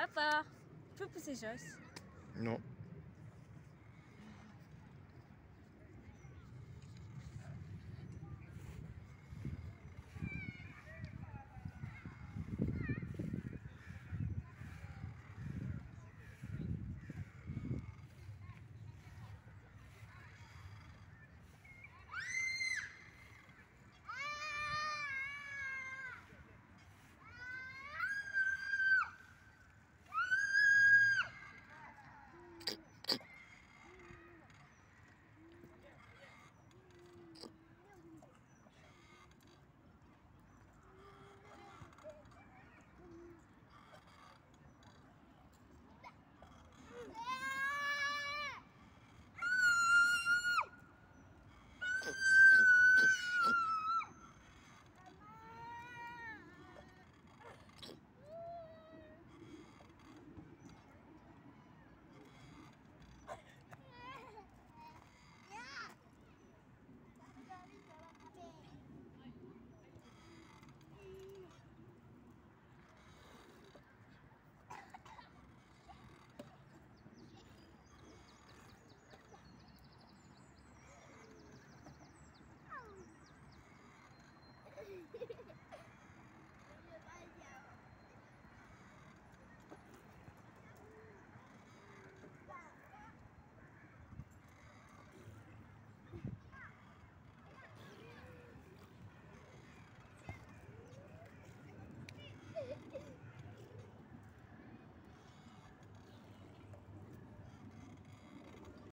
Papa, tu peux pousser Joss? Non.